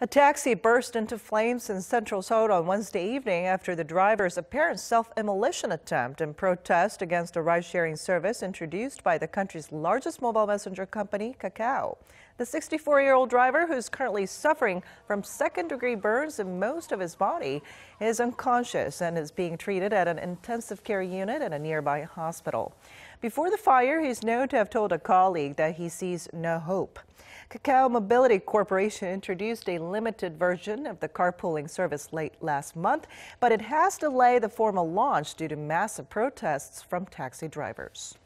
A taxi burst into flames in central Seoul on Wednesday evening after the driver's apparent self-immolation attempt in protest against a ride-sharing service introduced by the country's largest mobile messenger company, Kakao. The 64-year-old driver, who's currently suffering from second-degree burns in most of his body, is unconscious and is being treated at an intensive care unit at a nearby hospital. Before the fire, he's known to have told a colleague that he sees no hope. Kakao Mobility Corporation introduced a limited version of the carpooling service late last month, but it has delayed the formal launch due to massive protests from taxi drivers.